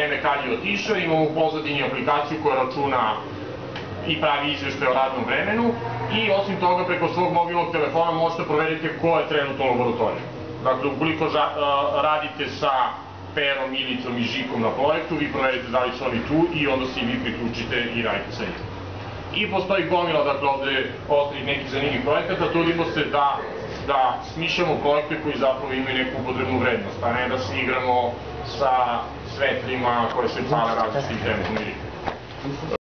vreme kad je otišao, imamo u pozadini aplikaciju koja računa i pravi izvešte o radnom vremenu i osim toga preko svog mobilnog telefona možete proveriti ko je trenutno u laboratoriju. Dakle, ukoliko radite sa Perom, Ilicom i Žikom na projektu, vi proverite da li su oni tu i onda se i vi priključite i radite sa njim. I postoji gomila, dakle, ovde ostalih nekih zanimljivih projekata, trudimo se da, da smišljamo projekte koji zapravo imaju neku upotrebnu vrednost, a ne da se igramo sa světlýma, koje su pár rád přijde